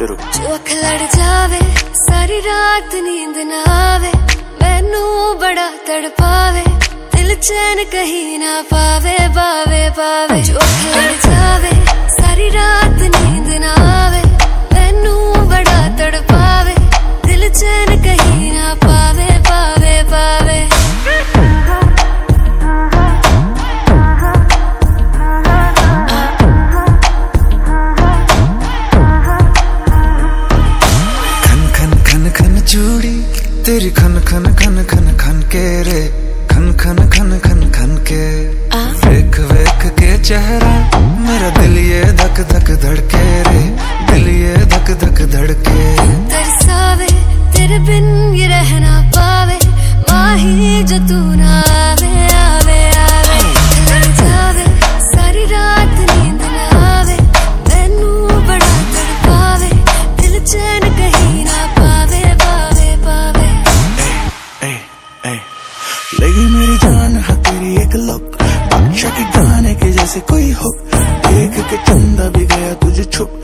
ਸ਼ੁਰੂ। ਜੋ ਅੱਖ ਲੜ ਜਾਵੇ, ਸਾਰੀ ਰਾਤ ਨੀਂਦ ਨਾ ਆਵੇ, ਮੈਨੂੰ ਬੜਾ ਤੜਪਾਵੇ, ਦਿਲ ਚੈਨ ਕਹੀ ਨਾ ਪਾਵੇ ਪਾਵੇ ਪਾਵੇ ਜੋ ਅੱਖ ਲੜ ਜਾਵੇ, ਸਾਰੀ ਰਾਤ ਨੀਂਦ चूड़ी तेरी खन खन खन खन खन के रे। खन खन खन खन खन के। वेख वेख के चेहरा मेरा दिल लगी मेरी जान, है तेरी एक लुक अच्छा की गाने के जैसे कोई हो देख के चंदा भी गया तुझे छुप।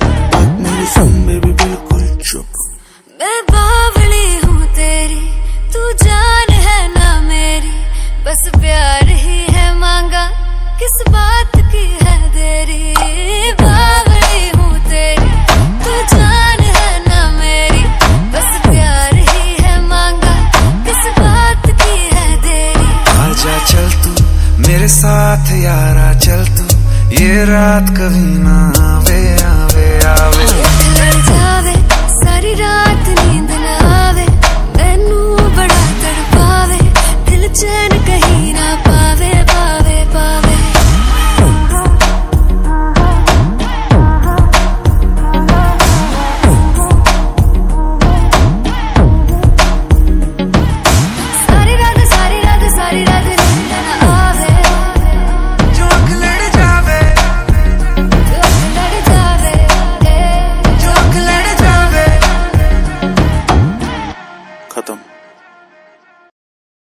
मेरी सुन भी बिल्कुल चुप। मैं बावली हूँ तेरी, तू जान है ना मेरी। बस प्यार ही है मांगा, किस बात मेरे साथ यारा चल तू। ये रात कभी ना आवे